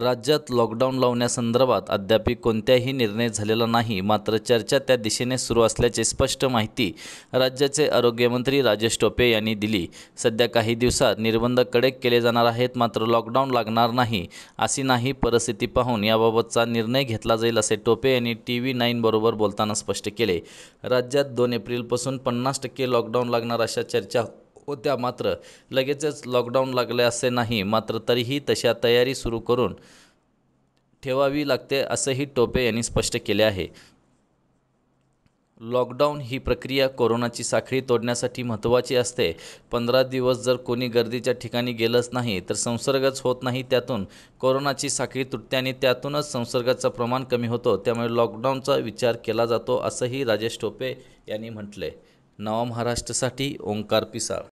राज्यात लॉकडाऊन लावण्यासंदर्भात अद्याप कोणत्याही निर्णय झालेला नाही मात्र चर्चा त्या दिशेने सुरू असल्याचे स्पष्ट माहिती राज्याचे आरोग्यमंत्री राजेश टोपे यांनी दिली. सध्या काही दिवसात निर्बंध कडक केले जाणार आहेत मात्र लॉकडाऊन लागणार नाही अशी नाही परिस्थिती पाहून याबाबतचा निर्णय घेतला जाईल असे टोपे यांनी टी व्ही नाईनबरोबर बोलताना स्पष्ट केले. राज्यात दोन एप्रिलपासून पन्नास टक्के लॉकडाऊन लागणार अशा चर्चा होत्या मात्र. लगेचच लॉकडाऊन लागले असे नाही मात्र तरीही तशा तयारी सुरू करून ठेवावी लागते असंही टोपे यांनी स्पष्ट केले आहे. लॉकडाऊन ही प्रक्रिया कोरोनाची साखळी तोडण्यासाठी महत्त्वाची असते. पंधरा दिवस जर कोणी गर्दीच्या ठिकाणी गेलंच नाही तर संसर्गच होत नाही त्यातून कोरोनाची साखळी तुटते आणि त्यातूनच संसर्गाचं प्रमाण कमी होतो. त्यामुळे लॉकडाऊनचा विचार केला जातो असंही राजेश टोपे यांनी म्हटले. नवा महाराष्ट्रासाठी ओंकार पिसाळ